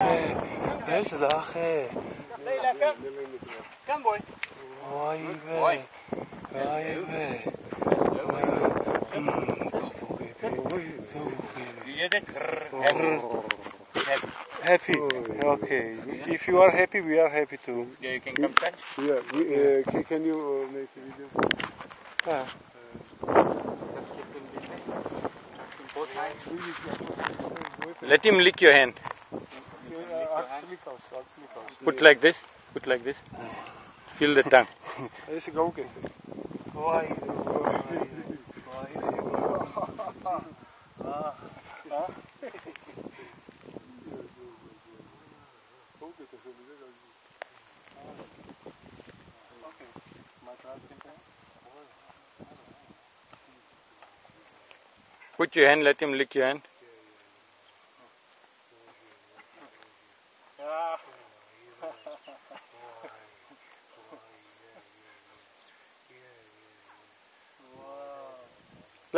This is a hey. Leila, come. Come, boy. Vay oh. Happy. Okay. If you are happy, we are happy too. Yeah, you can come back. Yeah. We, uh, can, can you uh, make a video? Ah. Let him lick your hand put like this put like this. Feel the tongue Deze ik ook in. put your hand let him lick your hand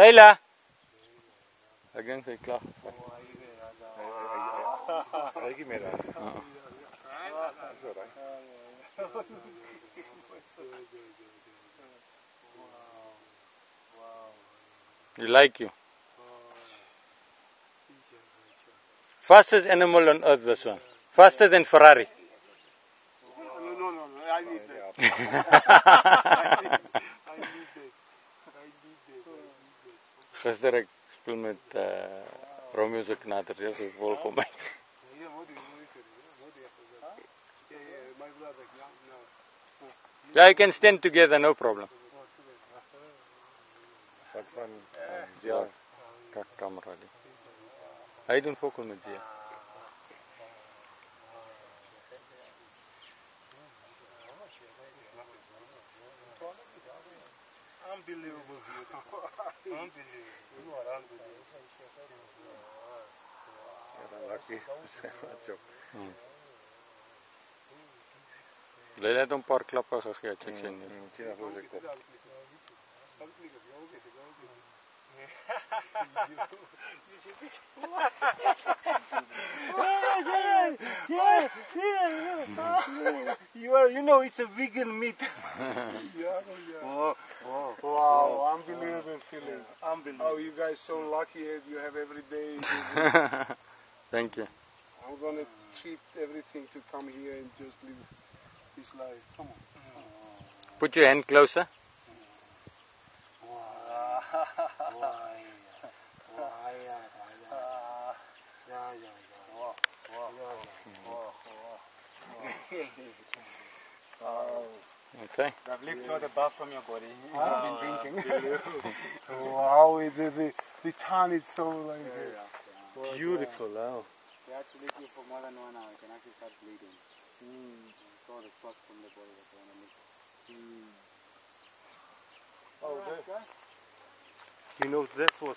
Leila again Kijk meer you like you. Fastest animal on earth this one. Faster than Ferrari. No, no, no, no, I need that. I need that. I need that. gister ek speel met uh, Romeo se knatter ja so vol kom by Yeah, what you want to do? What do you have to do? Yeah, yeah, my brother. Yeah, no. yeah you can stand together no problem Wat van ja kak camera die hy doen fokol met jy Unbelievable view. Unbelievable. You are unbelievable. Leila het hom 'n paar klappe gegee check sien You are, you know, it's a vegan meat. Oh, oh, oh, oh, Wow, unbelievable feeling. Unbelievable. Oh, you guys so lucky as you have every day. thank you I'm gonna treat everything to come here and just live this life. Come on. put your hand closer okay I've lifted all the buff from your body. I've been drinking. Wow, it- the, the, the tan is so like uh, beautiful oh They actually to leave you for more than one hour. You can actually start bleeding. It's all the salt from the body that they want to make. Oh, that, you know, that was